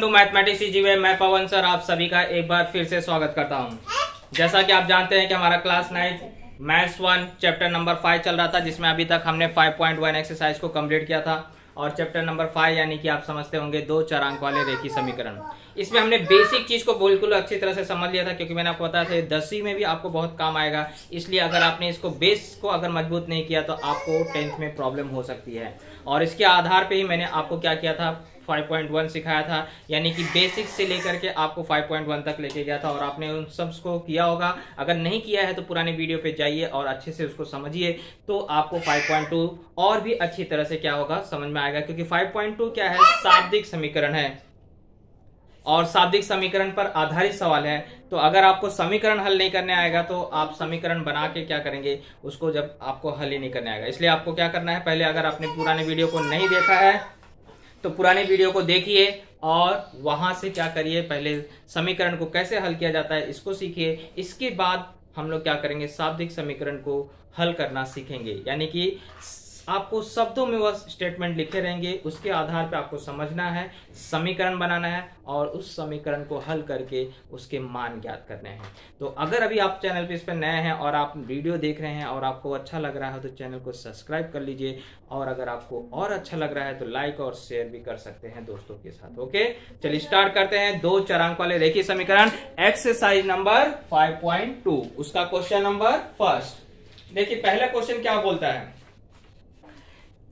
To mathematics जीवे मैं पवन sir, आप सभी का एक बार फिर से स्वागत करता हूँ। जैसा कि आप जानते हैं कि हमारा class ninth maths one chapter number five चल रहा था, जिसमें अभी तक हमने 5.1 एक्सरसाइज को कंप्लीट किया था। और चैप्टर नंबर फाइव यानी कि आप समझते होंगे, दो चरांक वाले रेखी समीकरण। इसमें हमने बेसिक चीज़ को बिल्कुल अच्छी तरह से समझ लिया था, क्योंकि मैंने आपको बताया था दसवीं में भी आपको बहुत काम आएगा। इसलिए अगर आपने इसको बेस को अगर मज़बूत नहीं किया तो आपको टेंथ में प्रॉब्लम हो सकती है। और इसके आधार पर ही मैंने आपको क्या किया था? 5.1 सिखाया था, यानी कि बेसिक से लेकर के आपको 5.1 तक लेके गया था, और आपने उन सबको किया होगा। अगर नहीं किया है तो पुराने वीडियो पे जाइए और अच्छे से उसको समझिए तो आपको 5.2 और भी अच्छी तरह से क्या होगा, समझ में आएगा, क्योंकि 5.2 क्या है? शाब्दिक समीकरण है। और शाब्दिक समीकरण पर आधारित सवाल है। तो अगर आपको समीकरण हल नहीं करने आएगा तो आप समीकरण बना के क्या करेंगे? उसको जब आपको हल ही नहीं करने आएगा। इसलिए आपको क्या करना है? पहले अगर आपने पुराने वीडियो को नहीं देखा है तो पुराने वीडियो को देखिए और वहाँ से क्या करिए, पहले समीकरण को कैसे हल किया जाता है, इसको सीखिए। इसके बाद हम लोग क्या करेंगे, शाब्दिक समीकरण को हल करना सीखेंगे। यानी कि आपको शब्दों में वह स्टेटमेंट लिखे रहेंगे, उसके आधार पर आपको समझना है, समीकरण बनाना है और उस समीकरण को हल करके उसके मान ज्ञात करने हैं। तो अगर अभी आप चैनल पे इस पर नए हैं और आप वीडियो देख रहे हैं और आपको अच्छा लग रहा है तो चैनल को सब्सक्राइब कर लीजिए और अगर आपको और अच्छा लग रहा है तो लाइक और शेयर भी कर सकते हैं दोस्तों के साथ, ओके? चलिए स्टार्ट करते हैं दो चरांक वाले। रेखी समीकरण एक्सरसाइज नंबर फाइव उसका क्वेश्चन नंबर फ़र्स्ट देखिए, पहला क्वेश्चन क्या बोलता है?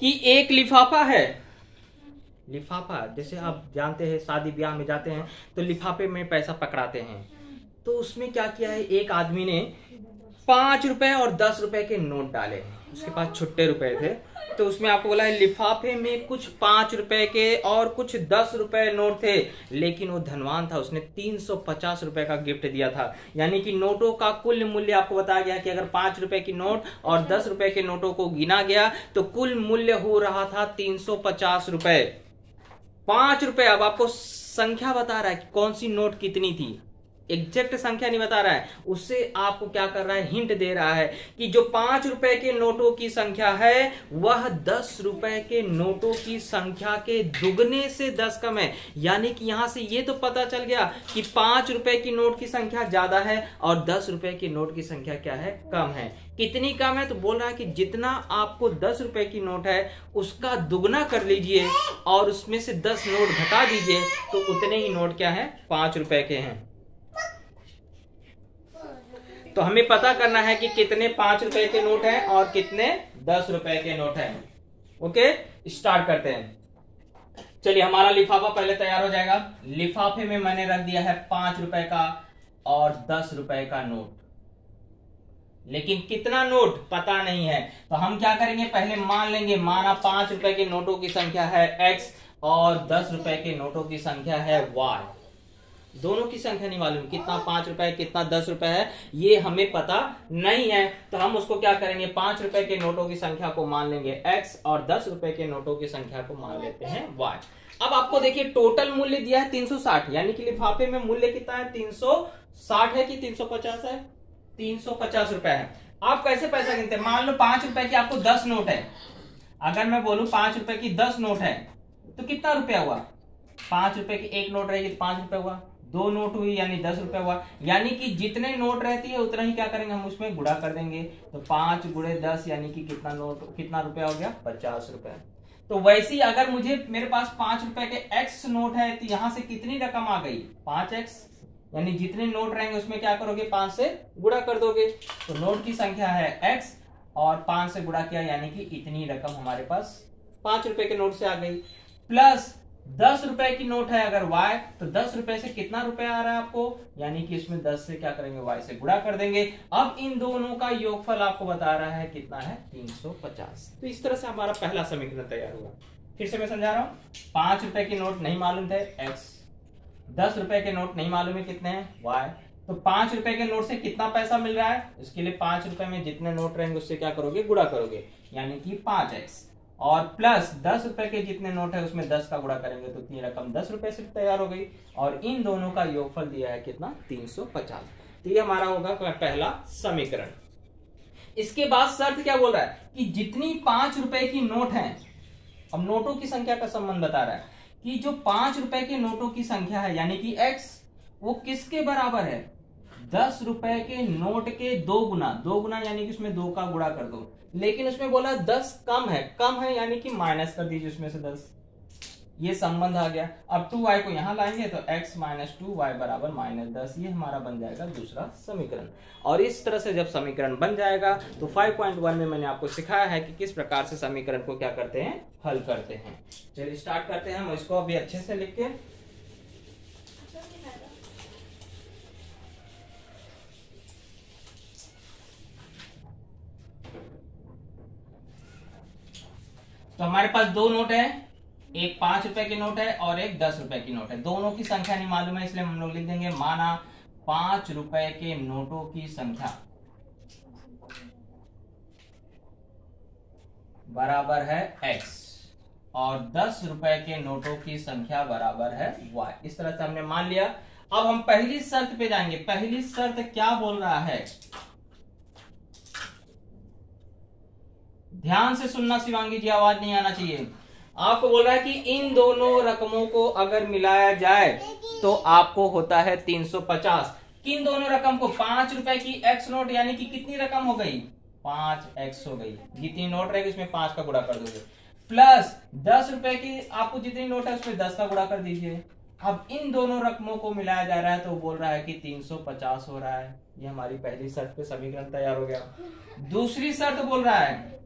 कि एक लिफाफा है। लिफाफा, जैसे आप जानते हैं, शादी ब्याह में जाते हैं तो लिफाफे में पैसा पकड़ाते हैं। तो उसमें क्या किया है? एक आदमी ने पाँच रुपए और दस रुपए के नोट डाले हैं। उसके पास छुट्टे रुपए थे। तो उसमें आपको बोला है, लिफाफे में कुछ पाँच रुपए के और कुछ दस रुपए नोट थे, लेकिन वो धनवान था, उसने तीन सौ पचास रुपए का गिफ्ट दिया था। यानी कि नोटों का कुल मूल्य आपको बताया गया कि अगर पाँच रुपए की नोट और दस रुपए के नोटों को गिना गया तो कुल मूल्य हो रहा था तीन सौ पचास रुपए। पाँच रुपए, अब आपको संख्या बता रहा है कि कौन सी नोट कितनी थी। एग्जैक्ट संख्या नहीं बता रहा है। उससे आपको क्या कर रहा है? हिंट दे रहा है कि जो पाँच रुपए के नोटों की संख्या है, वह दस रुपए के नोटों की संख्या के दुगने से दस कम है। यानी कि यहाँ से ये तो पता चल गया कि पाँच रुपए की नोट की संख्या ज़्यादा है और दस रुपए की नोट की संख्या क्या है? कम है। कितनी कम है? तो बोल रहा है कि जितना आपको दस रुपए की नोट है, उसका दुगना कर लीजिए और उसमें से दस नोट घटा दीजिए तो उतने ही नोट क्या है? पाँच रुपए के हैं। तो हमें पता करना है कि कितने पाँच रुपए के नोट हैं और कितने दस रुपए के नोट हैं। ओके? स्टार्ट करते हैं। चलिए, हमारा लिफाफा पहले तैयार हो जाएगा। लिफाफे में मैंने रख दिया है पाँच रुपए का और दस रुपए का नोट। लेकिन कितना नोट पता नहीं है। तो हम क्या करेंगे? पहले मान लेंगे। माना पाँच रुपए के नोटों की संख्या है एक्स और दस रुपए के नोटों की संख्या है वाई दोनों की संख्या नहीं मालूम, कितना पाँच रुपए है, कितना दस रुपए है, ये हमें पता नहीं है। तो हम उसको क्या करेंगे? पाँच रुपए के नोटों की संख्या को मान लेंगे एक्स और दस रुपए के नोटों की संख्या को मान लेते हैं वाई अब आपको देखिए टोटल मूल्य दिया है तीन सौ साठ, यानी कि लिफाफे में मूल्य कितना है? तीन सौ साठ है कि तीन सौ पचास है? तीन सौ पचास रुपए है। आप कैसे पैसा गिनते हैं? मान लो पाँच रुपए की आपको दस नोट है। अगर मैं बोलू पाँच रुपए की दस नोट है तो कितना रुपया हुआ? पाँच रुपए की एक नोट रहेगी तो पाँच रुपए हुआ। दो नोट हुई, यानी दस रुपए हुआ। यानी कि जितने नोट रहती है, उतना ही क्या करेंगे हम उसमें? गुड़ा कर देंगे। तो पाँच गुड़े दस, यानी कि कितना नोट, कितना रुपया हो गया? पचास रुपए तो वैसे ही अगर मुझे, मेरे पास पाँच रुपए के एक्स नोट है तो यहाँ से कितनी रकम आ गई? पाँच एक्स यानी जितने नोट रहेंगे, उसमें क्या करोगे? पाँच से गुड़ा कर दोगे। तो नोट की संख्या है एक्स और पाँच से गुड़ा किया, यानी कि इतनी रकम हमारे पास पाँच रुपए के नोट से आ गई। प्लस दस रुपए की नोट है अगर वाई तो दस रुपए से कितना रुपए आ रहा है आपको? यानी कि इसमें दस से क्या करेंगे? वाई से गुड़ा कर देंगे। अब इन दोनों का योगफल आपको बता रहा है कितना है? तीन सौ पचास। तो इस तरह से हमारा पहला समीकरण तैयार हुआ। फिर से मैं समझा रहा हूँ। पाँच रुपए के नोट नहीं मालूम थे एक्स दस रुपए के नोट नहीं मालूम है कितने हैं? वाई तो पाँच रुपए के नोट से कितना पैसा मिल रहा है? इसके लिए पाँच रुपए में जितने नोट रहेंगे, उससे क्या करोगे? गुड़ा करोगे। यानी कि पाँच एक्स और प्लस दस रुपए के जितने नोट है, उसमें दस का गुड़ा करेंगे तो इतनी रकम दस रुपए से तैयार हो गई। और इन दोनों का योगफल दिया है कितना? तीन सौ पचास। तो ये हमारा होगा पहला समीकरण। इसके बाद शर्त क्या बोल रहा है? कि जितनी पाँच रुपए की नोट है, अब नोटों की संख्या का संबंध बता रहा है, कि जो पाँच रुपए के नोटों की संख्या है, यानी कि एक्स वो किसके बराबर है? दस रुपए के नोट के दो गुना दो गुना यानी कि उसमें दो का गुणा कर दो। लेकिन उसमें बोला दस कम है कम है यानी कि माइनस कर दीजिए उसमें से दस। ये संबंध आ गया। अब टू वाई को यहाँ लाएँगे तो x माइनस टू वाई बराबर माइनस दस, ये हमारा बन जाएगा दूसरा समीकरण। और इस तरह से जब समीकरण बन जाएगा तो 5.1 में मैंने आपको सिखाया है कि किस प्रकार से समीकरण को क्या करते हैं? हल करते हैं। चलिए स्टार्ट करते हैं। हम इसको अभी अच्छे से लिख के तो हमारे पास दो नोट है, एक पाँच रुपए की नोट है और एक दस रुपए की नोट है। दोनों की संख्या नहीं मालूम है, इसलिए हम लोग लिख देंगे माना पाँच रुपए के नोटों की संख्या। बराबर है x और दस रुपए के नोटों की संख्या बराबर है y इस तरह से हमने मान लिया। अब हम पहली शर्त पे जाएँगे। पहली शर्त क्या बोल रहा है? ध्यान से सुनना शिवांगी जी, आवाज़ नहीं आना चाहिए। आपको बोल रहा है कि इन दोनों रकमों को अगर मिलाया जाए तो आपको होता है 350 किन दोनों रकम को? पाँच रुपए की एक्स नोट, यानी कि कितनी रकम हो गई? पाँच एक्स हो गई। जितनी नोट रहेगी, उसमें पाँच का गुड़ा कर दोगे। प्लस दस रुपए की आपको जितनी नोट है, उसमें दस का गुड़ा कर दीजिए। अब इन दोनों रकमों को मिलाया जा रहा है तो बोल रहा है कि 350 हो रहा है। ये हमारी पहली शर्त पे समीकरण तैयार हो गया। दूसरी शर्त बोल रहा है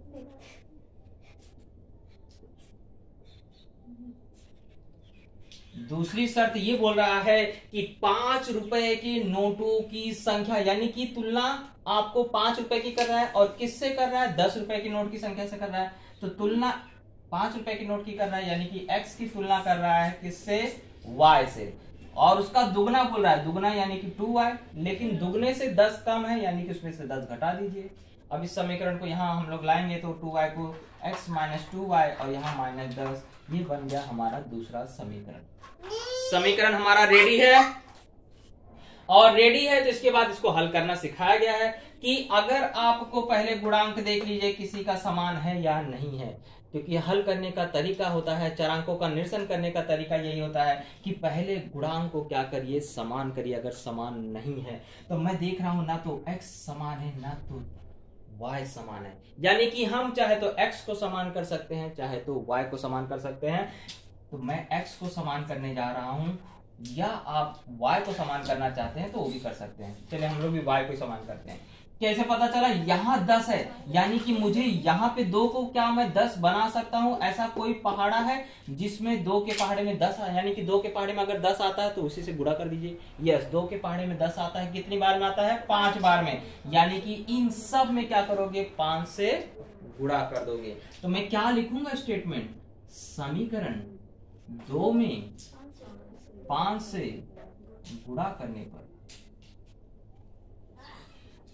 दूसरी शर्त ये बोल रहा है कि पाँच रुपए की नोटों की संख्या, यानी कि तुलना आपको पाँच रुपए की कर रहा है और किससे कर रहा है? दस रुपए की नोट की संख्या से कर रहा है। तो तुलना पाँच रुपए की नोट की कर रहा है, यानी कि एक्स की तुलना कर रहा है किससे? वाई से। और उसका दुगना बोल रहा है। दुगना यानी कि टू वाई लेकिन दुगने से दस कम है, यानी कि उसमें से दस घटा दीजिए। अब इस समीकरण को यहाँ हम लोग लाएँगे तो टू वाई को एक्स माइनस टू वाई और यहाँ माइनस दस। ये बन गया हमारा दूसरा समीकरण। समीकरण हमारा रेडी है। और रेडी है तो इसके बाद इसको हल करना सिखाया गया है कि अगर आपको पहले गुणांक देख लीजिए किसी का समान है या नहीं है, क्योंकि हल करने का तरीका होता है, चरांकों का निरसन करने का तरीका यही होता है कि पहले गुणांक को क्या करिए, समान करिए, अगर समान नहीं है तो मैं देख रहा हूँ ना तो x समान है, ना तो y समान है। यानी कि हम चाहे तो x को समान कर सकते हैं, चाहे तो y को समान कर सकते हैं। तो मैं x को समान करने जा रहा हूँ, या आप y को समान करना चाहते हैं तो वो भी कर सकते हैं। चलिए हम लोग भी y को समान करते हैं। कैसे पता चला? यहाँ दस है। यानी कि मुझे यहाँ पे दो को क्या मैं दस बना सकता हूँ? ऐसा कोई पहाड़ा है जिसमें दो के पहाड़े में दस यानी कि दो के पहाड़े में अगर दस आता है तो उसी से गुड़ा कर दीजिए। यस दो के पहाड़े में दस आता है। कितनी बार में आता है? पाँच बार में। यानी कि इन सब में क्या करोगे? पाँच से गुड़ा कर दोगे। तो मैं क्या लिखूँगा स्टेटमेंट समीकरण दो में पाँच से गुड़ा करने पर।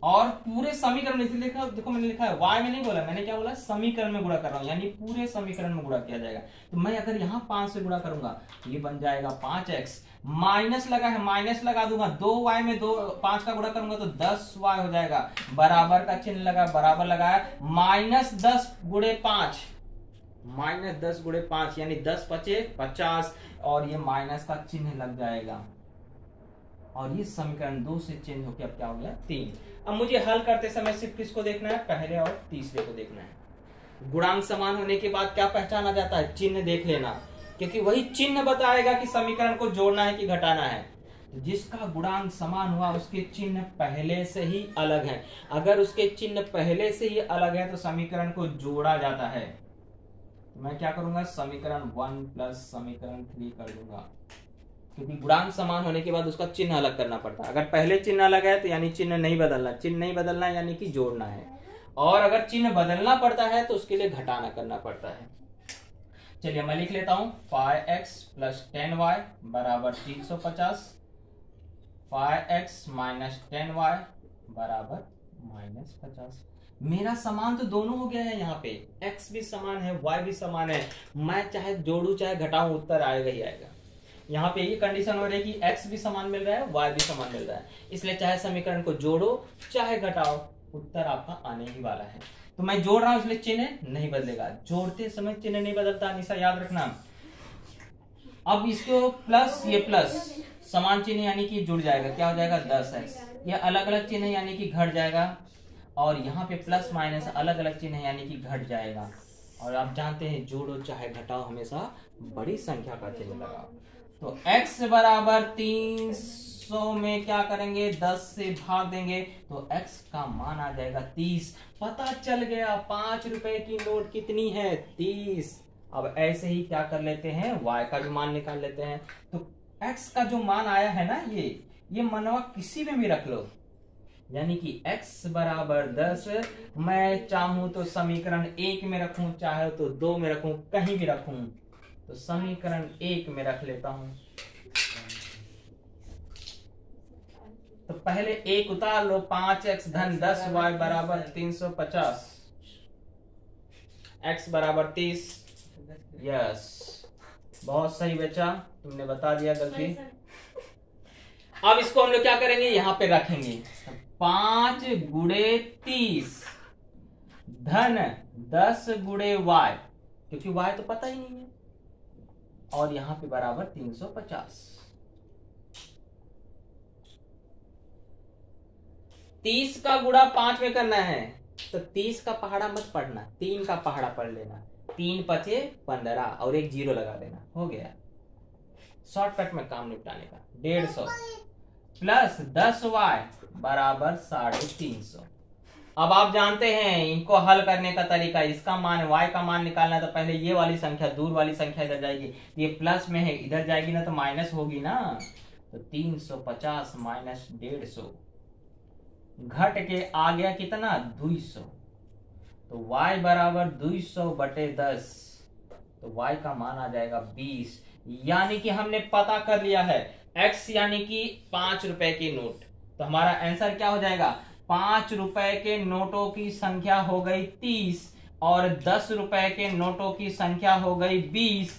और पूरे समीकरण में लिखा, देखो मैंने लिखा है वाई में नहीं बोला, मैंने क्या बोला? समीकरण में गुणा कर रहा हूँ, यानी पूरे समीकरण में गुणा किया जाएगा। तो मैं अगर यहाँ पाँच से गुणा करूँगा, ये बन जाएगा पाँच एक्स माइनस लगा है, माइनस लगा दूँगा, दो वाई में दो, पाँच का गुणा करूँगा तो दस वाई हो जाएगा। बराबर का चिन्ह लगा, बराबर लगाया, माइनस दस गुड़े पाँच। माइनस दस गुड़े पाँच, यानी दस पचे पचास, और ये माइनस का चिन्ह लग जाएगा। और ये समीकरण दो से चेंज होकर अब क्या हो गया? तीन। अब मुझे हल करते समय सिर्फ़ किसको देखना है? पहले और तीसरे को देखना है। गुणांक समान होने के बाद क्या पहचाना जाता है? चिन्ह देख लेना। क्योंकि वही चिन्ह बताएगा कि समीकरण को जोड़ना है कि घटाना है। जिसका गुणांक समान हुआ, उसके चिन्ह पहले से ही अलग है। अगर उसके चिन्ह पहले से ही अलग है तो समीकरण को जोड़ा जाता है। तो मैं क्या करूँगा? समीकरण वन प्लस समीकरण थ्री कर दूँगा। क्योंकि गुणांक समान होने के बाद उसका चिन्ह अलग करना पड़ता है। अगर पहले चिन्ह अलग है तो यानी चिन्ह नहीं बदलना। चिन्ह नहीं बदलना, यानी कि जोड़ना है। और अगर चिन्ह बदलना पड़ता है तो उसके लिए घटाना करना पड़ता है। चलिए, मैं लिख लेता हूँ। Five x plus ten y बराबर तीन सौ पचास। Five x minus ten y बराबर माइनस पचास। मेरा समान तो दोनों हो गया है यहाँ पे। x भी समान है y भी समान है। मैं चाहे जोड़ू, चाहे घटाऊं, उत्तर आएगा ही आएगा। यहाँ पे ये कंडीशन हो रही है कि x भी समान मिल रहा है, y भी समान मिल रहा है। इसलिए चाहे समीकरण को जोड़ो, चाहे घटाओ, उत्तर आपका आने ही वाला है। तो मैं जोड़ रहा हूँ, इसलिए चिन्ह नहीं बदलेगा। जोड़ते समय चिन्ह नहीं बदलता निशा याद रखना। अब इसको प्लस ये प्लस समान चिन्ह यानी कि जुड़ जाएगा। क्या हो जाएगा? दस एक्स ये अलग अलग चिन्ह यानी कि घट जाएगा। और यहाँ पे प्लस माइनस अलग अलग चिन्ह यानी कि घट जाएगा। और आप जानते हैं, जोड़ो चाहे घटाओ, हमेशा बड़ी संख्या का चिन्ह लगाओ। तो x बराबर तीन सौ में क्या करेंगे? दस से भाग देंगे। तो x का मान आ जाएगा तीस। पता चल गया, पाँच रुपए की नोट कितनी है? तीस। अब ऐसे ही क्या कर लेते हैं? y का भी मान निकाल लेते हैं। तो x का जो मान आया है ना ये ये मनवा किसी में भी रख लो। यानी कि x बराबर दस, मैं चाहूँ तो समीकरण एक में रखूँ, चाहे तो दो में रखूँ, कहीं भी रखूँ। तो समीकरण एक में रख लेता हूँ। तो पहले एक उतार लो पाँच एक्स धन दस वाई बराबर तीन सौ पचास। एक्स बराबर तीस। यस बहुत सही बचा तुमने बता दिया गलती। अब इसको हम लोग क्या करेंगे? यहाँ पे रखेंगे। पाँच गुड़े तीस। धन दस गुड़े वाई क्योंकि वाई तो पता ही नहीं है। और यहाँ पे बराबर तीन सौ पचास। तीस का गुड़ा पाँच में करना है तो तीस का पहाड़ा मत पढ़ना, तीन का पहाड़ा पढ़ लेना। तीन पचे पंद्रह और एक ज़ीरो लगा देना, हो गया। शॉर्टकट में काम निपटाने का, डेढ़ सौ। प्लस दस वाई बराबर साढ़े तीन सौ। अब आप जानते हैं, इनको हल करने का तरीका, इसका मान, y का मान निकालना तो पहले ये वाली संख्या, दूर वाली संख्या इधर जाएगी। ये प्लस में है, इधर जाएगी ना तो माइनस होगी ना। तो तीन सौ पचास माइनस डेढ़ सौ। घट के आ गया कितना? दो सौ। तो y बराबर दो सौ बटे दस। तो y का मान आ जाएगा बीस। यानी कि हमने पता कर लिया है, x यानी कि पाँच रुपए की नोट। तो हमारा आंसर क्या हो जाएगा? पाँच रुपए के नोटों की संख्या हो गई तीस और दस रुपए के नोटों की संख्या हो गई बीस।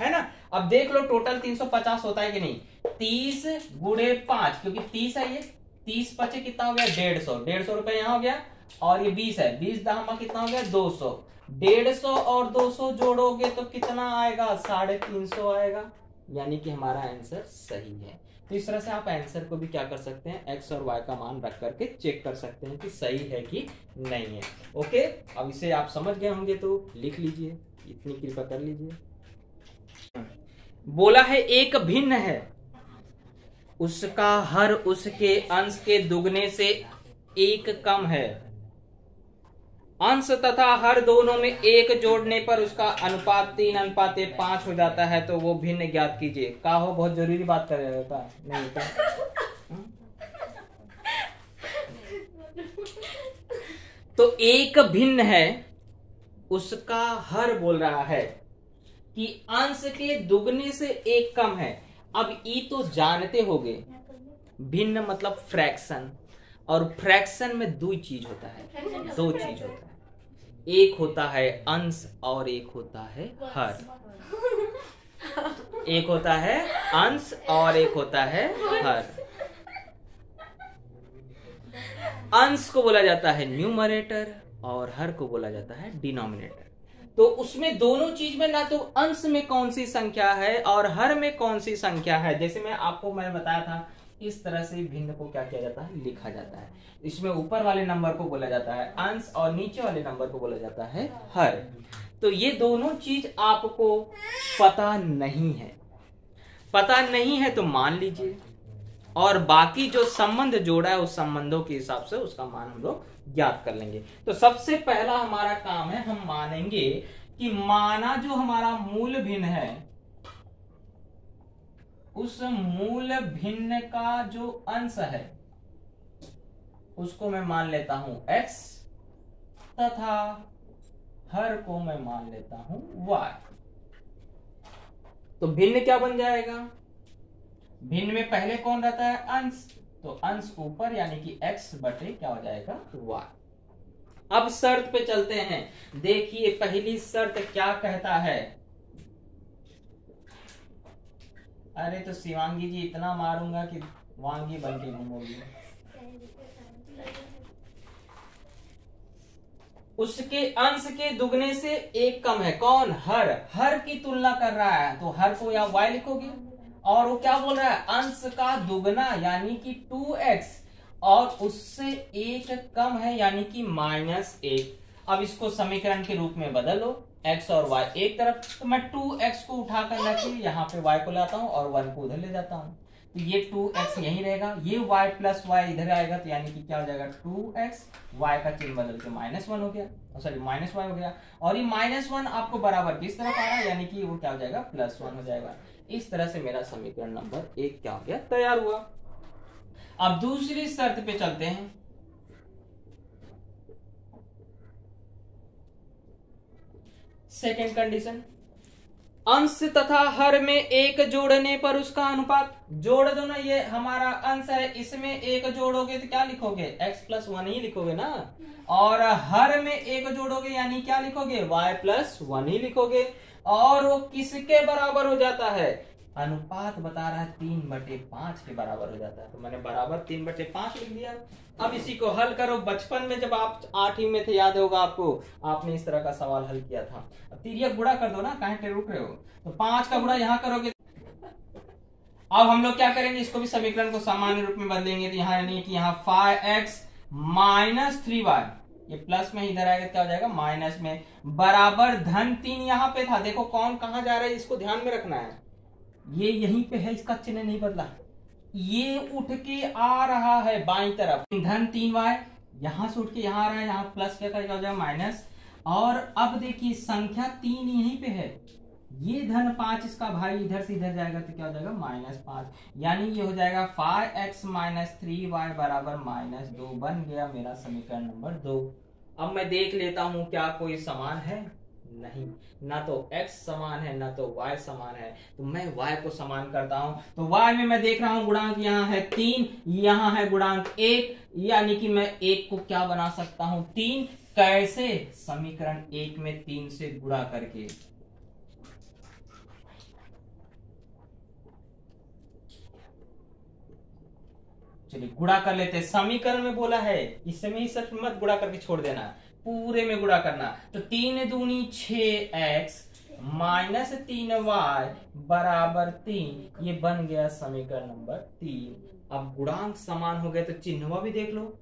है ना? अब देख लो टोटल तीन सौ पचास होता है कि नहीं? तीस गुड़े पाँच, क्योंकि तीस है ये। तीस पचे कितना हो गया? डेढ़ सौ। डेढ़ सौ रुपए यहाँ हो गया और ये बीस है। बीस दहमा कितना हो गया? दो सौ। डेढ़ सौ और दो सौ जोड़ोगे तो कितना आएगा? साढ़े तीन सौ आएगा। यानी कि हमारा आंसर सही है। तो इस तरह से आप आंसर को भी क्या कर सकते हैं? एक्स और वाई का मान रख करके चेक कर सकते हैं कि सही है कि नहीं है। ओके अब इसे आप समझ गए होंगे तो लिख लीजिए। इतनी कृपा कर लीजिए। बोला है, एक भिन्न है। उसका हर उसके अंश के दुगने से एक कम है। अंश तथा हर दोनों में एक जोड़ने पर उसका अनुपात तीन, अनुपात पाँच हो जाता है तो वो भिन्न ज्ञात कीजिए। का हो बहुत ज़रूरी बात कर रहे का? नहीं का हम्म? तो एक भिन्न है, उसका हर बोल रहा है कि अंश के दुगने से एक कम है। अब ई तो जानते होगे। भिन्न मतलब फ्रैक्शन, और फ्रैक्शन में दो चीज़ होता है, दो चीज़ होता है। एक होता है अंश और एक होता है हर। एक होता है अंश और एक होता है हर। अंश को बोला जाता है न्यूमरेटर और हर को बोला जाता है डिनोमिनेटर तो उसमें दोनों चीज़ में ना तो अंश में कौन सी संख्या है और हर में कौन सी संख्या है? जैसे मैं आपको, मैंने बताया था इस तरह से भिन्न को क्या किया जाता है? लिखा जाता है। इसमें ऊपर वाले नंबर को बोला जाता है अंश और नीचे वाले नंबर को बोला जाता है हर। तो ये दोनों चीज़ आपको पता नहीं है। पता नहीं है तो मान लीजिए। और बाकी जो संबंध जोड़ा है, उस संबंधों के हिसाब से उसका मान हम लोग ज्ञात कर लेंगे। तो सबसे पहला हमारा काम है, हम मानेंगे कि माना जो हमारा मूल भिन्न है उस मूल भिन्न का जो अंश है, उसको मैं मान लेता हूँ x, तथा हर को मैं मान लेता हूँ y. तो भिन्न क्या बन जाएगा? भिन्न में पहले कौन रहता है? अंश. तो अंश ऊपर, यानी कि x बटे क्या हो जाएगा? y. अब शर्त पे चलते हैं। देखिए, पहली शर्त क्या कहता है? अरे तो शिवांगी जी इतना मारूँगा कि वांगी बन के घूमोगी। उसके अंश के दुगने से एक कम है। कौन? हर। हर की तुलना कर रहा है। तो हर को या वाई लिखोगे? और वो क्या बोल रहा है? अंश का दुगना यानी कि टू एक्स। और उससे एक कम है यानी कि माइनस एक। अब इसको समीकरण के रूप में बदलो एक्स और वाई एक तरफ़ तो मैं टू एक्स को उठा कर रखे यहाँ पे वाई को लाता हूँ और वन को उधर ले जाता हूँ। तो ये टू एक्स यही रहेगा, ये y प्लस वाई इधर आएगा तो यानी कि क्या हो जाएगा टू एक्स वाई का चिन्ह बदल के माइनस वन हो गया सॉरी माइनस वाई हो गया। और ये माइनस वन आपको बराबर किस तरफ़ आ रहा है, यानी कि वो क्या हो जाएगा प्लस वन हो जाएगा। इस तरह से मेरा समीकरण नंबर एक क्या हो गया, तैयार हुआ। अब दूसरी शर्त पे चलते हैं। सेकेंड कंडीशन अंश तथा हर में एक जोड़ने पर उसका अनुपात। जोड़ दो ना, ये हमारा अंश है, इसमें एक जोड़ोगे तो क्या लिखोगे? X प्लस वन ही लिखोगे ना? और हर में एक जोड़ोगे यानी क्या लिखोगे? Y प्लस वन ही लिखोगे। और वो किसके बराबर हो जाता है? अनुपात बता रहा है तीन बटे पाँच के बराबर हो जाता है। तो मैंने बराबर तीन बटे पाँच लिख दिया। अब इसी को हल करो। बचपन में जब आप आठवीं में थे, याद होगा आपको, आपने इस तरह का सवाल हल किया था। अब तिरिया कर दो ना, कहीं रुक रहे हो। तो पाँच का गुड़ा यहाँ करोगे। अब हम लोग क्या करेंगे? इसको भी समीकरण को सामान्य रूप में बदलेंगे। तो यहाँ यानी कि यहाँ five x minus three y, ये प्लस में इधर आएगा क्या हो जाएगा? माइनस में। बराबर धन तीन यहाँ पे था। देखो कौन कहा जा रहा है? इसको ध्यान में रखना है। ये यहीं पे है, इसका चिन्ह नहीं बदला। ये उठ के आ रहा है बाई तरफ़। धन तीन वाई यहाँ से उठ के यहाँ आ रहा है, यहाँ प्लस क्या करेगा, हो जाएगा माइनस और अब देखिए, संख्या तीन यहीं पे है। ये धन पाँच इसका भाई, इधर से इधर जाएगा तो क्या हो जाएगा माइनस पाँच। यानी ये हो जाएगा five x minus three y बराबर माइनस दो बन गया मेरा समीकरण नंबर दो। अब मैं देख लेता हूँ क्या कोई समान है। नहीं। ना तो x समान है, ना तो y समान है। तो मैं y को समान करता हूँ। तो y में मैं देख रहा हूँ गुणांक यहाँ है तीन, यहाँ है गुणांक एक। यानी कि मैं एक को क्या बना सकता हूँ? तीन। कैसे? समीकरण एक में तीन से गुणा करके। चलिए गुणा कर लेते हैं। समीकरण में बोला है इसमें ही सच मत गुणा करके छोड़ देना। पूरे में गुड़ा करना। तो तीन दूनी छ एक्स माइनस तीन वाई बराबर तीन, ये बन गया समीकरण नंबर तीन। अब गुणांक समान हो गए तो चिन्हवा भी देख लो।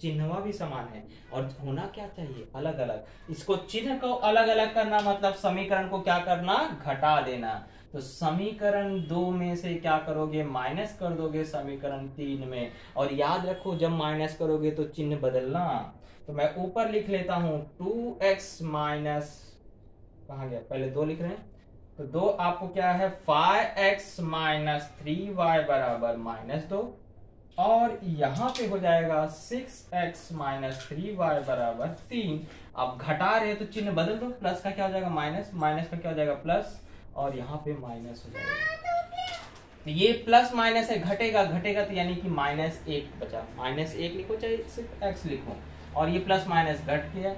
चिन्हवा भी समान है। और होना क्या चाहिए? अलग अलग इसको चिन्ह को अलग अलग करना मतलब समीकरण को क्या करना? घटा देना। तो समीकरण दो में से क्या करोगे? माइनस कर दोगे समीकरण तीन में। और याद रखो, जब माइनस करोगे तो चिन्ह बदलना। तो मैं ऊपर लिख लेता हूँ टू एक्स माइनस, कहा गया? पहले दो लिख रहे हैं। तो दो आपको क्या है? Five x minus three y बराबर माइनस दो। और यहाँ पे हो जाएगा six x minus three y बराबर तीन। आप घटा रहे तो चिन्ह बदल दो। प्लस का क्या हो जाएगा? माइनस। माइनस का क्या हो जाएगा? प्लस। और यहाँ पे माइनस हो जाएगा। तो ये प्लस माइनस है, घटेगा। घटेगा तो यानी कि माइनस एक बचा। माइनस एक लिखो, चाहे सिर्फ़ एक्स लिखो। और ये प्लस माइनस घट गया।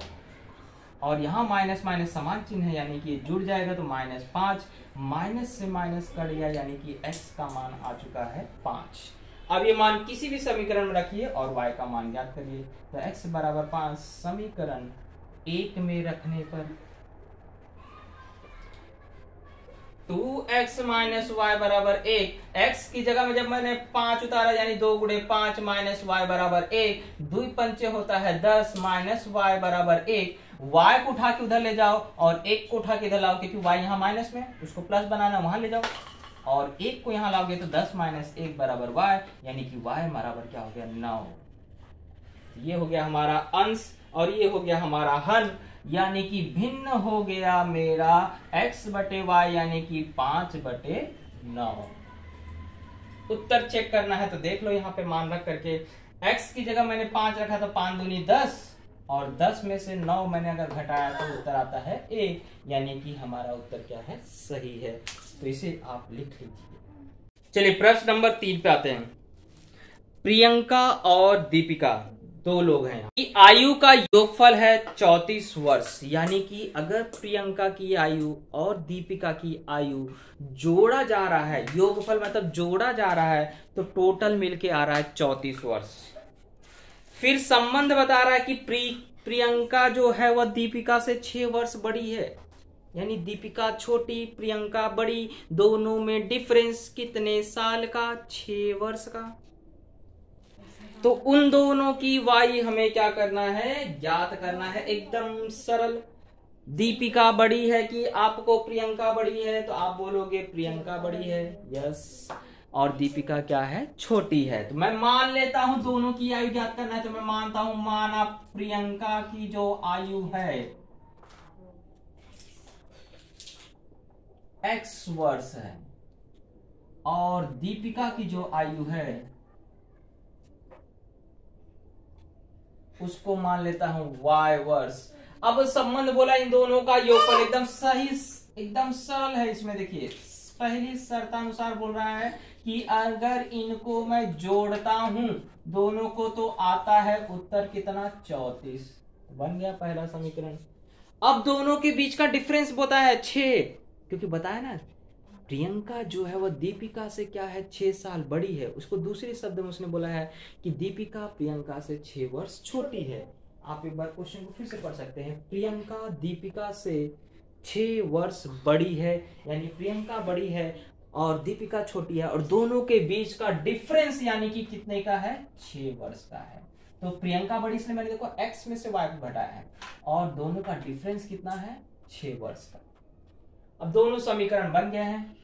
और यहाँ माइनस माइनस समान चिन्ह है, यानी कि ये जुड़ जाएगा तो माइनस पाँच माइनस से माइनस कट गया, यानी कि x का मान आ चुका है पाँच। अब ये मान किसी भी समीकरण में रखिए और y का मान ज्ञात करिए। तो x बराबर पाँच समीकरण एक में रखने पर टू एक्स माइनस वाई बराबर एक। एक्स की जगह में जब मैंने पाँच उतारा, यानी दो गुड़े पाँच माइनस वाई बराबर एक, दुई पंचे होता है दस माइनस वाई बराबर एक। वाई को उठा के उधर ले जाओ और एक को उठा के इधर लाओ, क्योंकि वाई यहाँ माइनस में उसको प्लस बनाना वहाँ ले जाओ। और एक को यहाँ लाओगे तो दस माइनस एक बराबर वाई, यानी कि वाई बराबर क्या हो गया नौ। ये हो गया हमारा अंश और ये हो गया हमारा हन। यानी कि भिन्न हो गया मेरा x बटे वाई यानी कि पाँच बटे नौ। उत्तर चेक करना है तो देख लो यहाँ पे मान रख करके। x की जगह मैंने पाँच रखा तो पाँच दूनी दस, और दस में से नौ मैंने अगर घटाया तो उत्तर आता है ए यानी कि हमारा उत्तर क्या है? सही है। तो इसे आप लिख लीजिए। चलिए प्रश्न नंबर तीन पे आते हैं। प्रियंका और दीपिका दो लोग हैं आयु का योगफल है चौतीस वर्ष। यानी कि अगर प्रियंका की आयु और दीपिका की आयु जोड़ा जा रहा है, योगफल मतलब जोड़ा जा रहा है तो टोटल मिलके आ रहा है चौतीस वर्ष। फिर संबंध बता रहा है कि प्री, प्रियंका जो है वह दीपिका से छह वर्ष बड़ी है। यानी दीपिका छोटी, प्रियंका बड़ी, दोनों में डिफरेंस कितने साल का? छह वर्ष का। तो उन दोनों की वाई हमें क्या करना है? ज्ञात करना है। एकदम सरल। दीपिका बड़ी है कि आपको प्रियंका बड़ी है तो आप बोलोगे प्रियंका बड़ी है। यस। और दीपिका क्या है? छोटी है। तो मैं मान लेता हूँ दोनों की आयु ज्ञात करना है तो मैं मानता हूँ माना प्रियंका की जो आयु है, एक्स वर्ष है। और दीपिका की जो आयु है उसको मान लेता हूँ वाई वर्ष अब संबंध बोला इन दोनों का योगफल एकदम सही, एकदम सरल है इसमें देखिए। पहली शर्तानुसार बोल रहा है कि अगर इनको मैं जोड़ता हूँ, दोनों को तो आता है उत्तर कितना? चौतीस। बन गया पहला समीकरण। अब दोनों के बीच का डिफरेंस होता है छ क्योंकि बताया ना प्रियंका जो है वह दीपिका से क्या है, छह साल बड़ी है। उसको दूसरे शब्द में उसने बोला है कि दीपिका प्रियंका से छह वर्ष छोटी है। आप एक बार क्वेश्चन को फिर से पढ़ सकते हैं। प्रियंका दीपिका से छह वर्ष बड़ी है, यानी प्रियंका बड़ी है और दीपिका छोटी है। और दोनों के बीच का डिफरेंस यानी कि कितने का है, छह वर्ष का है। तो प्रियंका बड़ी इसलिए मैंने देखो एक्स में से वाई घटाया है। और दोनों का डिफरेंस कितना है, छह वर्ष का। अब दोनों समीकरण बन गए हैं।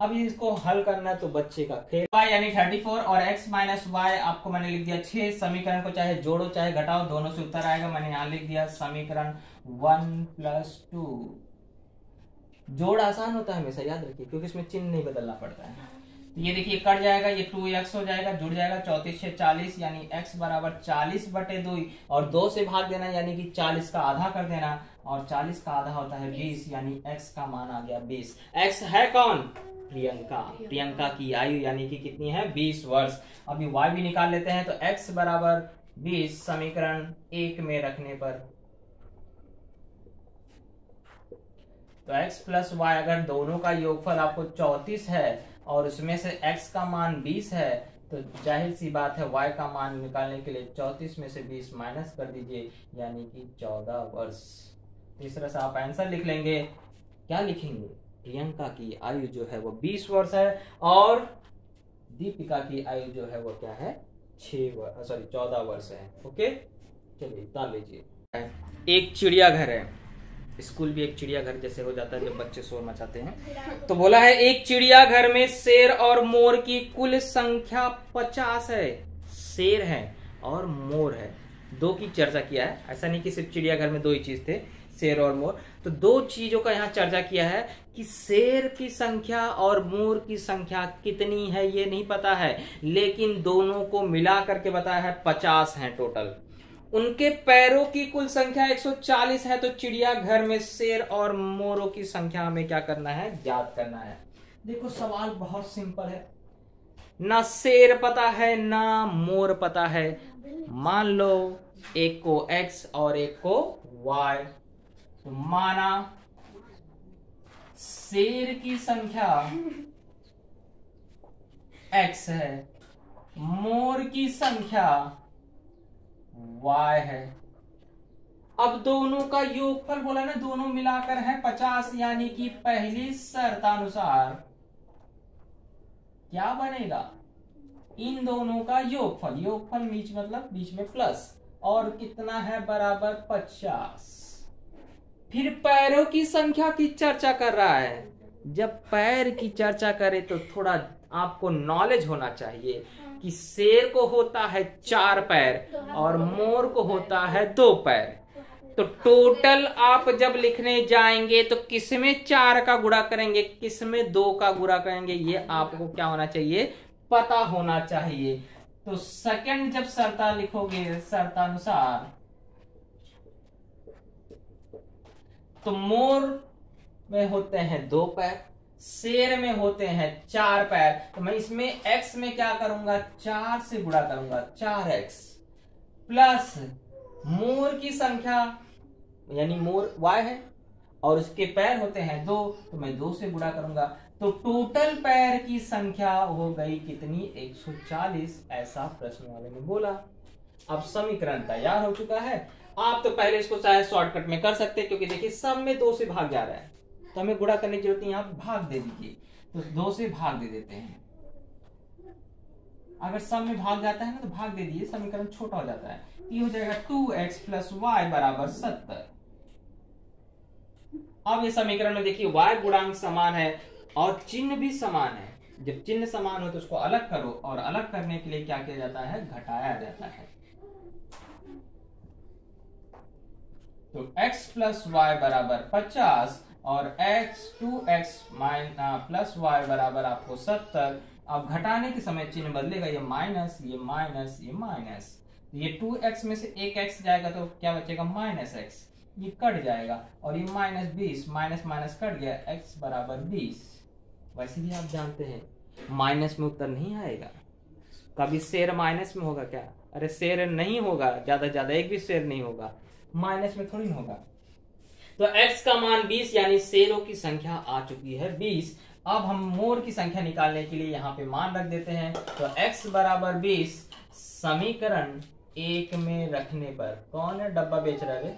अब इसको हल करना है तो बच्चे का खेल। Y यानी 34 और x माइनस वाई आपको मैंने लिख दिया छह समीकरण को चाहे जोड़ो, चाहे घटाओ, दोनों से उत्तर आएगा। मैंने यहाँ लिख दिया समीकरण वन प्लस टू जोड़ आसान होता है हमेशा, याद रखिए, क्योंकि इसमें चिन्ह नहीं बदलना पड़ता है। ये देखिए कट जाएगा ये टू एक्स हो जाएगा जुड़ जाएगा चौतीस छह चालीस यानी एक्स बराबर चालीस बटे दो और दो से भाग देना यानी कि चालीस का आधा कर देना और चालीस का आधा होता है बीस यानी एक्स का मान आ गया बीस। एक्स है कौन? प्रियंका। प्रियंका। की आयु यानी कि कितनी है? बीस वर्ष। अभी वाई भी निकाल लेते हैं तो एक्स बराबर बीस समीकरण एक में रखने पर। तो x प्लस वाई अगर दोनों का योगफल आपको चौतीस है और उसमें से x का मान 20 है तो ज़ाहिर सी बात है y का मान निकालने के लिए चौतीस में से 20 माइनस कर दीजिए, यानी कि 14 वर्ष। इस तरह से आप आंसर लिख लेंगे। क्या लिखेंगे? प्रियंका की आयु जो है वो बीस वर्ष है और दीपिका की आयु जो है वो क्या है? छ सॉरी, चौदह वर्ष है। ओके? चलिए डाल लीजिए एक चिड़ियाघर है। स्कूल भी एक चिड़ियाघर जैसे हो जाता है जब बच्चे शोर मचाते हैं। तो बोला है, एक चिड़ियाघर में शेर और मोर की कुल संख्या पचास है। शेर है और मोर है। दो की चर्चा किया है। ऐसा नहीं कि सिर्फ़ चिड़ियाघर में दो ही चीज़ थे, शेर और मोर। तो दो चीज़ों का यहाँ चर्चा किया है कि शेर की संख्या और मोर की संख्या कितनी है, ये नहीं पता है। लेकिन दोनों को मिला करके बताया है, पचास है टोटल उनके पैरों की कुल संख्या 140 है तो चिड़ियाघर में शेर और मोरों की संख्या हमें क्या करना है? याद करना है। देखो, सवाल बहुत सिंपल है। ना शेर पता है, ना मोर पता है। मान लो, एक को x और एक को y तो माना शेर की संख्या x है, मोर की संख्या y है? अब दोनों का योगफल बोला ना, दोनों मिलाकर है पचास, यानी कि पहली शर्तानुसार। क्या बनेगा? इन दोनों का योगफल। योगफल बीच मतलब बीच में प्लस और कितना है? बराबर पचास। फिर पैरों की संख्या की चर्चा कर रहा है। जब पैर की चर्चा करे तो थोड़ा आपको नॉलेज होना चाहिए। कि शेर को होता है चार पैर और मोर को होता है दो पैर। तो टोटल आप जब लिखने जाएँगे तो किसमें चार का गुड़ा करेंगे, किसमें दो का गुड़ा करेंगे, ये आपको क्या होना चाहिए? पता होना चाहिए। तो सेकंड जब शर्ता लिखोगे, शर्तानुसार तो मोर में होते हैं दो पैर शेर में होते हैं चार पैर। तो मैं इसमें एक्स में क्या करूँगा? चार से गुणा करूँगा। चार एक्स प्लस मोर की संख्या, यानी मोर वाई है, और उसके पैर होते हैं दो तो मैं दो से गुणा करूँगा। तो टोटल पैर की संख्या हो गई कितनी? 140 ऐसा प्रश्न वाले ने बोला। अब समीकरण तैयार हो चुका है। आप तो पहले इसको चाहे शॉर्टकट में कर सकते हैं, क्योंकि देखिए, सब में दो से भाग जा रहा है। तो हमें गुणा करने की ज़रूरत नहीं यहाँ भाग दे दीजिए। तो दो से भाग दे देते हैं। अगर सब में भाग जाता है ना तो भाग दे दीजिए, समीकरण छोटा हो जाता है। ये हो जाएगा टू एक्स प्लस वाई बराबर सत्तर। अब ये समीकरण में देखिए, y गुणांक समान है और चिन्ह भी समान है। जब चिन्ह समान हो तो उसको अलग करो और अलग करने के लिए क्या किया जाता है? घटाया जाता है। तो x प्लस वाई बराबर पचास और x two x minus plus y बराबर आपको सत्तर। अब घटाने के समय चिन्ह बदलेगा, ये माइनस ये माइनस ये माइनस ये टू एक्स में से एक एक्स जाएगा तो क्या बचेगा? माइनस एक्स ये कट जाएगा और ये माइनस बीस माइनस माइनस कट गया एक्स बराबर बीस। वैसे भी आप जानते हैं माइनस में उत्तर नहीं आएगा। कभी शेर माइनस में होगा क्या? अरे शेर नहीं होगा, ज़्यादा ज़्यादा एक भी शेर नहीं होगा। माइनस में थोड़ी होगा। तो x का मान 20 यानी शेरों की संख्या आ चुकी है 20 अब हम मोर की संख्या निकालने के लिए यहाँ पे मान रख देते हैं। तो x बराबर 20 समीकरण एक में रखने पर कौन है डब्बा बेच रहा है?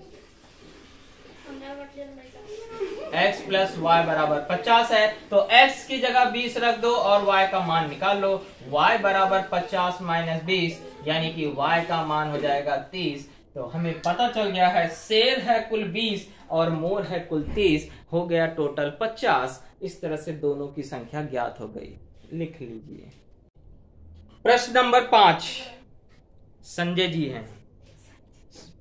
x प्लस वाई बराबर पचास है। तो x की जगह 20 रख दो और y का मान निकाल लो। y बराबर पचास माइनस बीस, यानी कि y का मान हो जाएगा 30 तो हमें पता चल गया है शेर है कुल 20 और मोर है कुल 30 हो गया टोटल 50 इस तरह से दोनों की संख्या ज्ञात हो गई। लिख लीजिए। प्रश्न नंबर पाँच। संजय जी हैं।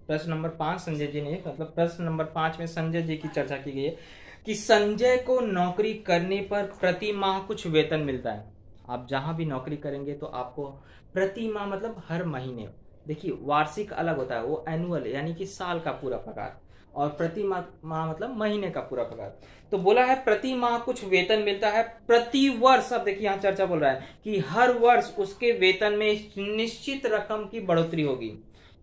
प्रश्न नंबर पाँच, संजय जी ने मतलब प्रश्न नंबर पाँच में संजय जी की चर्चा की गई है कि संजय को नौकरी करने पर प्रति माह कुछ वेतन मिलता है। आप जहाँ भी नौकरी करेंगे तो आपको प्रति माह मतलब हर महीने। देखिए, वार्षिक अलग होता है, वो एनुअल यानी कि साल का पूरा पगार। और प्रति माह मतलब महीने का पूरा पगार। तो बोला है, प्रति माह कुछ वेतन मिलता है, प्रति वर्ष, अब देखिए यहाँ चर्चा बोल रहा है, कि हर वर्ष उसके वेतन में निश्चित रकम की बढ़ोतरी होगी।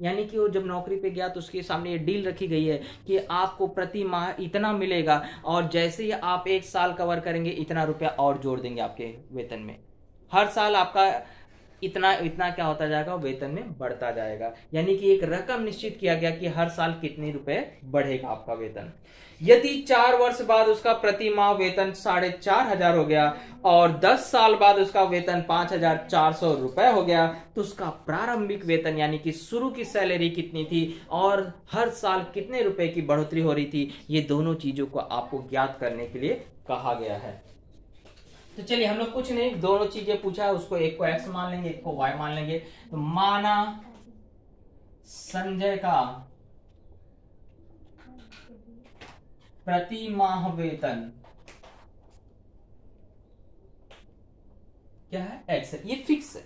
यानी कि वो जब नौकरी पे गया तो उसके सामने ये डील रखी गई है कि आपको प्रति माह इतना मिलेगा और जैसे ही आप एक साल कवर करेंगे, इतना रुपया और जोड़ देंगे आपके वेतन में। हर साल आपका इतना इतना क्या होता जाएगा, वेतन में बढ़ता जाएगा। यानी कि एक रकम निश्चित किया गया कि हर साल कितने रुपए बढ़ेगा आपका वेतन। यदि चार वर्ष बाद उसका प्रति माह वेतन साढ़े चार हज़ार हो गया और दस साल बाद उसका वेतन पाँच हज़ार चार सौ रुपए हो गया तो उसका प्रारंभिक वेतन यानी कि शुरू की सैलरी कितनी थी और हर साल कितने रुपए की बढ़ोतरी हो रही थी, ये दोनों चीज़ों को आपको ज्ञात करने के लिए कहा गया है। तो चलिए, हम लोग कुछ नहीं, दोनों चीज़ें पूछा है उसको एक को एक्स मान लेंगे, एक को वाई मान लेंगे। तो माना संजय का प्रति माह वेतन क्या है? एक्स ये फिक्स है।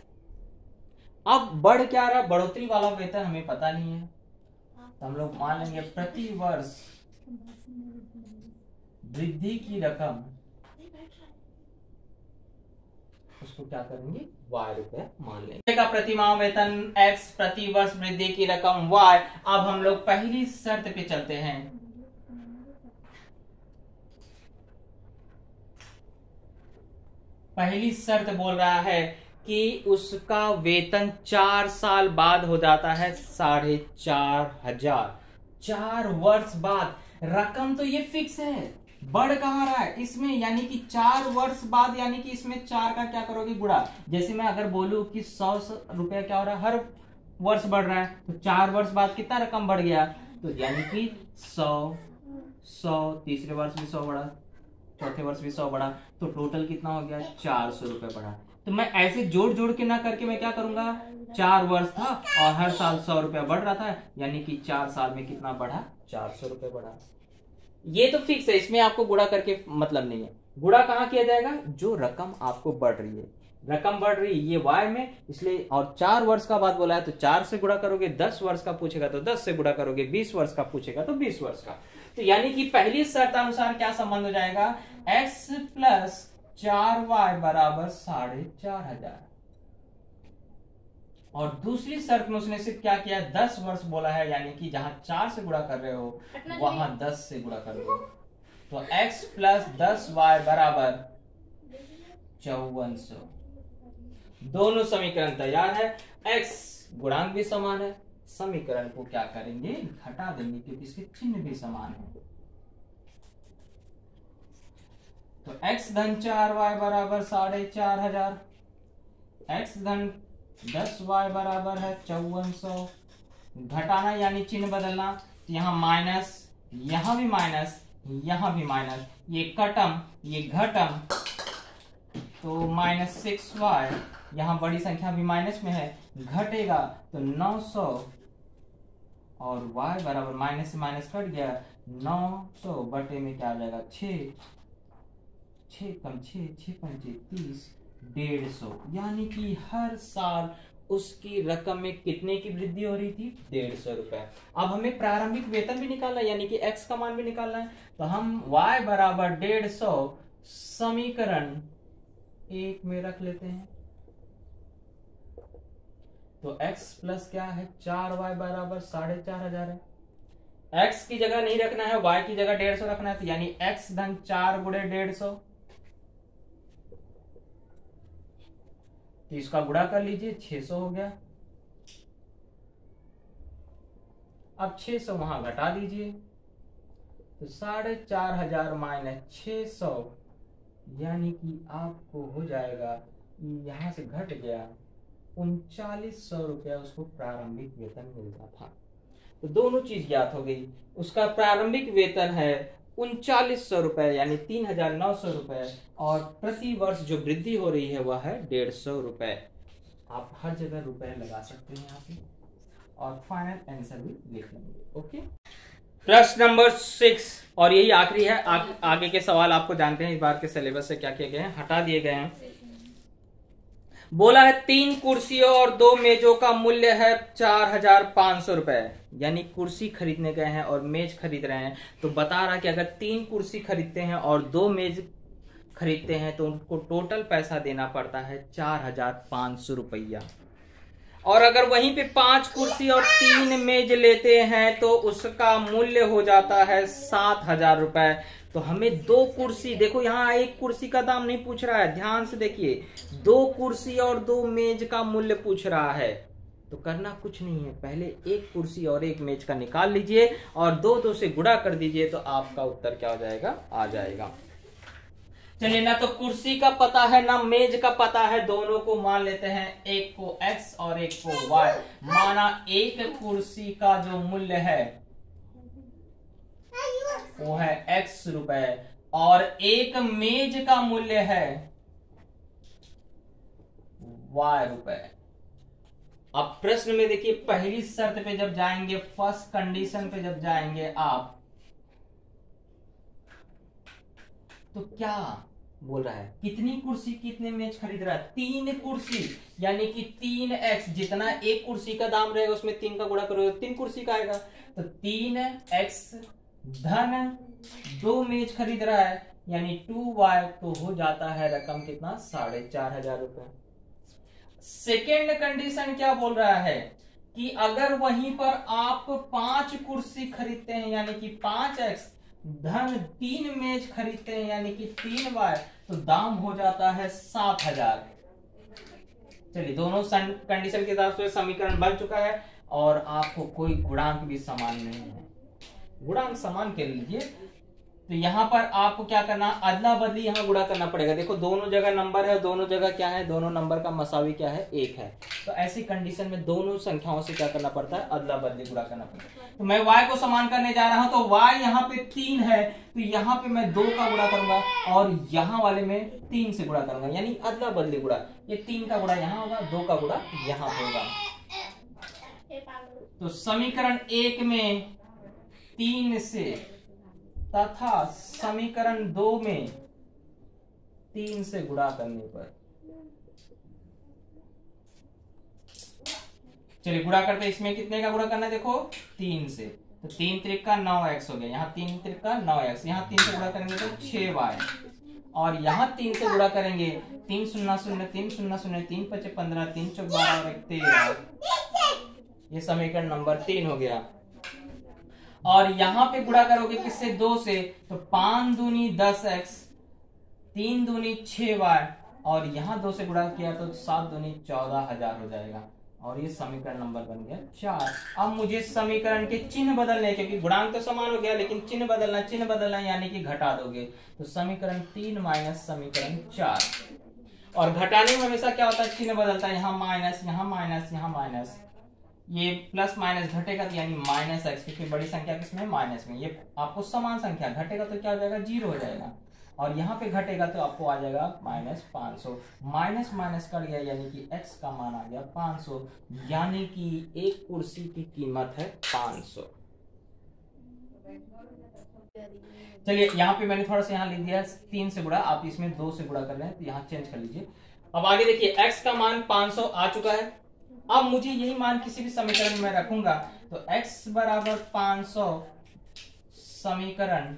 अब बढ़ क्या रहा? बढ़ोतरी वाला वेतन हमें पता नहीं है। तो हम लोग मान लेंगे प्रति वर्ष वृद्धि की रकम उसको क्या करेंगे? वाई रुपए मान लेंगे। का प्रतिमा वेतन एक्स प्रति वर्ष वृद्धि की रकम वाई अब हम लोग पहली शर्त पे चलते हैं। पहली शर्त बोल रहा है कि उसका वेतन चार साल बाद हो जाता है, साढ़े चार हज़ार। चार वर्ष बाद। रकम तो ये फिक्स है। बढ़ कहा रहा है? इसमें यानी कि चार वर्ष बाद यानी कि इसमें चार का क्या करोगे गुड़ा जैसे मैं अगर बोलू कि सौ रुपया क्या हो रहा है? हर वर्ष बढ़ रहा है। तो चार वर्ष बाद कितना रकम बढ़ गया? तो यानी कि सौ सौ, तीसरे वर्ष भी सौ बढ़ा, चौथे वर्ष भी सौ बढ़ा तो टोटल कितना हो गया? चार सौ रुपए बढ़ा। तो मैं ऐसे जोड़ जोड़ के ना करके मैं क्या करूँगा? चार वर्ष था और हर साल सौ रुपया बढ़ रहा था। यानी कि चार साल में कितना बढ़ा? चार सौ रुपए बढ़ा। ये तो फिक्स है, इसमें आपको गुड़ा करके मतलब नहीं है। गुड़ा कहाँ किया जाएगा? जो रकम आपको बढ़ रही है। रकम बढ़ रही है, ये वाई में, इसलिए, और चार वर्ष का बाद बोला है तो चार से गुड़ा करोगे, दस वर्ष का पूछेगा तो दस से गुड़ा करोगे, बीस वर्ष का पूछेगा तो बीस वर्ष का। तो यानी कि पहली शर्त अनुसार क्या संबंध हो जाएगा? एक्स प्लस चार वाई बराबर साढ़े चार हज़ार। और दूसरी शर्त में उसने सिर्फ़ क्या किया? दस वर्ष बोला है यानी कि जहाँ चार से गुड़ा कर रहे हो वहाँ दस से गुड़ा कर दो तो x प्लस दस वाई बराबर चौवन सौ। दोनों समीकरण तैयार है। x गुणांक भी समान है। समीकरण को क्या करेंगे? घटा देंगे क्योंकि इसके चिन्ह भी समान है। तो x धन चार वाई बराबर साढ़े चार हज़ार। एक्स धन दस वाई बराबर है चौवन सौ। घटाना यानी चिन्ह बदलना तो यहाँ माइनस, यहाँ भी माइनस, यहाँ भी माइनस। ये कटम, ये घटम तो माइनस सिक्स वाई, यहाँ बड़ी संख्या भी माइनस में है, घटेगा तो नौ सौ। और y बराबर माइनस से माइनस कट गया, नौ सौ बटे में क्या आ जाएगा? छ कम छ पंचे तीस। डेढ़ सौ। यानी कि हर साल उसकी रकम में कितने की वृद्धि हो रही थी? डेढ़ सौ रुपए। अब हमें प्रारंभिक वेतन भी निकालना है, यानी कि एक्स का मान भी निकालना है। तो हम वाई बराबर डेढ़ सौ समीकरण एक में रख लेते हैं। तो x प्लस क्या है? चार वाई बराबर साढ़े चार हज़ार है। X की जगह नहीं रखना है, y की जगह डेढ़ सौ रखना है तो यानी x धन चार गुड़े डेढ़ सौ। तो इसका गुड़ा कर लीजिए 600 हो गया। अब 600 वहाँ घटा दीजिए। तो साढ़े चार हज़ार माइनस छ सौ, यानी कि आपको हो जाएगा, यहाँ से घट गया, उनचालीस सौ रुपया उसको प्रारंभिक वेतन मिलता था। तो दोनों चीज़ ज्ञात हो गई। उसका प्रारंभिक वेतन है उनचालीस सौ रुपए यानी तीन हज़ार नौ सौ रुपए। और प्रति वर्ष जो वृद्धि हो रही है वह है डेढ़ सौ रुपए। आप हर जगह रुपए लगा सकते हैं यहाँ पे। और फाइनल आंसर भी लिख लेंगे ओके प्रश्न नंबर सिक्स और यही आखिरी है। आ, आगे के सवाल आपको जानते हैं इस बार के सिलेबस से क्या किए गए हैं? हटा दिए गए हैं। बोला है तीन कुर्सियों और दो मेजों का मूल्य है चार हज़ार पाँच सौ रुपए। यानी कुर्सी खरीदने गए हैं और मेज खरीद रहे हैं तो बता रहा कि अगर तीन कुर्सी खरीदते हैं और दो मेज खरीदते हैं तो उनको टोटल पैसा देना पड़ता है चार हज़ार पाँच सौ रुपया। और अगर वहीं पे पाँच कुर्सी और तीन मेज लेते हैं तो उसका मूल्य हो जाता है सात हज़ार रुपए तो हमें दो कुर्सी, देखो यहाँ एक कुर्सी का दाम नहीं पूछ रहा है, ध्यान से देखिए, दो कुर्सी और दो मेज का मूल्य पूछ रहा है। तो करना कुछ नहीं है। पहले एक कुर्सी और एक मेज का निकाल लीजिए और दो दो से गुड़ा कर दीजिए तो आपका उत्तर क्या हो जाएगा? आ जाएगा। चलिए, ना तो कुर्सी का पता है, ना मेज का पता है, दोनों को मान लेते हैं। एक को x और एक को y माना एक कुर्सी का जो मूल्य है, वो है x रुपए। और एक मेज का मूल्य है, y रुपए। अब प्रश्न में देखिए, पहली शर्त पे जब जाएँगे फ़र्स्ट कंडीशन पे जब जाएँगे आप तो क्या बोल रहा है? कितनी कुर्सी, कितने मेज खरीद रहा है? तीन कुर्सी, यानी कि तीन एक्स जितना एक कुर्सी का दाम रहेगा, उसमें तीन का गुणा करोगे, तीन कुर्सी का आएगा। तो तीन एक्स धन दो मेज खरीद रहा है, यानी टू वाई तो हो जाता है रकम कितना? साढ़े चार हज़ार रुपए। सेकेंड कंडीशन क्या बोल रहा है? कि अगर वहीं पर आप पाँच कुर्सी खरीदते हैं, यानी कि पाँच एक्स धन तीन मेज खरीदते हैं, यानी कि तीन बार तो दाम हो जाता है सात हज़ार। चलिए, दोनों कंडीशन के हिसाब से समीकरण बन चुका है, और आपको कोई गुणांक भी समान नहीं है। गुणांक समान के लीजिए तो यहाँ पर आपको क्या करना, अदला बदली यहाँ गुड़ा करना पड़ेगा। देखो, दोनों जगह नंबर है, दोनों जगह क्या है? दोनों नंबर का मसावी क्या है? एक है। तो ऐसी कंडीशन में दोनों संख्याओं से क्या करना पड़ता है? अदला बदली गुड़ा करना पड़ता है। तो मैं y को समान करने जा रहा हूँ तो y यहाँ पे तीन है। तो यहाँ पे मैं दो का गुड़ा करूँगा और यहाँ वाले में तीन से गुड़ा करूँगा। यानी अदला बदली गुड़ा ये तीन का गुड़ा यहाँ होगा, दो का गुड़ा यहाँ होगा। तो समीकरण एक में तीन से तथा समीकरण दो में तीन से गुणा करने पर। चलिए गुणा करते इसमें कितने का गुणा करना है देखो? तीन से। तो तीन त्रिक का नौ एक्स हो गया। यहाँ तीन त्रिक का नौ एक्स यहाँ तीन से गुणा करेंगे तो छह वाई और यहाँ तीन से गुणा करेंगे, तीन शून्य शून्य, तीन शून्य शून्य, तीन पचे पंद्रह, तीन चौक बारह और एक तेरह। ये समीकरण नंबर तीन हो गया। और यहाँ पे गुड़ा करोगे किससे? दो से। तो पाँच दूनी दस एक्स, तीन दूनी छ वाई। और यहाँ दो से गुड़ा किया तो सात दूनी चौदह हज़ार हो जाएगा। और ये समीकरण नंबर बन गया चार। अब मुझे समीकरण के चिन्ह बदलने क्योंकि गुणांक तो समान हो गया, लेकिन चिन्ह बदलना चिन्ह बदलना यानी कि घटा दोगे। तो समीकरण तीन माइनस समीकरण चार। और घटाने में हमेशा क्या होता है? चिन्ह बदलता है। यहाँ माइनस यहाँ माइनस यहाँ माइनस। ये प्लस माइनस घटेगा तो यानी माइनस एक्स क्योंकि बड़ी संख्या किसमें? माइनस में। ये आपको समान संख्या, घटेगा तो क्या हो जाएगा? ज़ीरो हो जाएगा। और यहाँ पे घटेगा तो आपको आ जाएगा माइनस पाँच सौ। माइनस माइनस कर गया, यानी कि एक्स का मान आ गया पाँच सौ। यानी कि एक कुर्सी की कीमत है पाँच सौ। चलिए, यहाँ पे मैंने थोड़ा सा यहाँ लिख दिया, तीन से गुड़ा आप इसमें दो से गुड़ा कर रहे हैं तो यहाँ चेंज कर लीजिए। अब आगे देखिए, x का मान 500 आ चुका है। अब मुझे यही मान किसी भी समीकरण में रखूँगा। तो x बराबर 500 समीकरण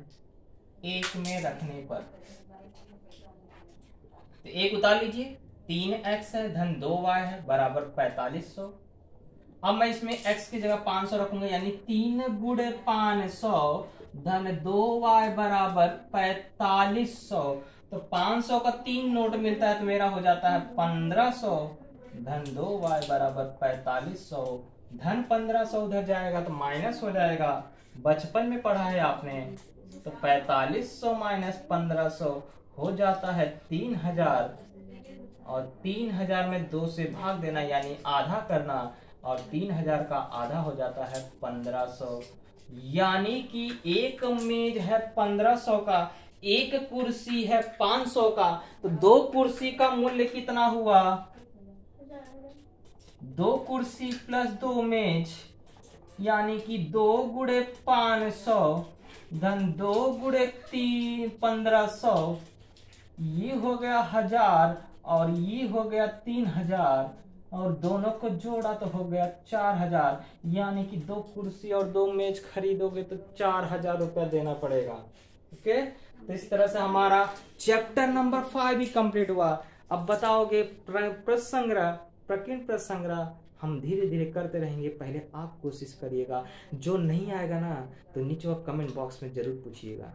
एक में रखने पर। तो एक उतार लीजिए। तीन एक्स है, धन दो वाई है, बराबर पैतालीस सौ। अब मैं इसमें x की जगह पाँच सौ रखूँगा, यानी तीन गुड़े पाँच सौ, धन दो वाई बराबर पैतालीस सौ। तो पाँच सौ का तीन नोट मिलता है तो मेरा हो जाता है पंद्रह सौ। धन दो वाई बराबर पैतालीस सौ। धन पंद्रह सौ उधर जाएगा तो माइनस हो जाएगा। बचपन में पढ़ा है आपने तो पैतालीस सौ माइनस पंद्रह सौ हो जाता है तीन हज़ार। और तीन हज़ार में दो से भाग देना, यानी आधा करना, और तीन हज़ार का आधा हो जाता है पंद्रह सौ। यानी कि एक मेज है पंद्रह सौ का, एक कुर्सी है पाँच सौ का। तो दो कुर्सी का मूल्य कितना हुआ? दो कुर्सी प्लस दो मेज, यानी कि दो गुड़े पाँच सौ, धन दो गुड़े तीन पंद्रह सौ। ये हो गया हज़ार और ये हो गया तीन हज़ार और दोनों को जोड़ा तो हो गया चार हज़ार। यानी कि दो कुर्सी और दो मेज खरीदोगे तो चार हज़ार रुपया देना पड़ेगा। ओके? तो इस तरह से हमारा चैप्टर नंबर फाइव भी कंप्लीट हुआ। अब बताओगे प्रसंग्रह प्रकीर्ण प्रसंग्रह हम धीरे धीरे करते रहेंगे। पहले आप कोशिश करिएगा। जो नहीं आएगा ना तो नीचे कमेंट बॉक्स में ज़रूर पूछिएगा।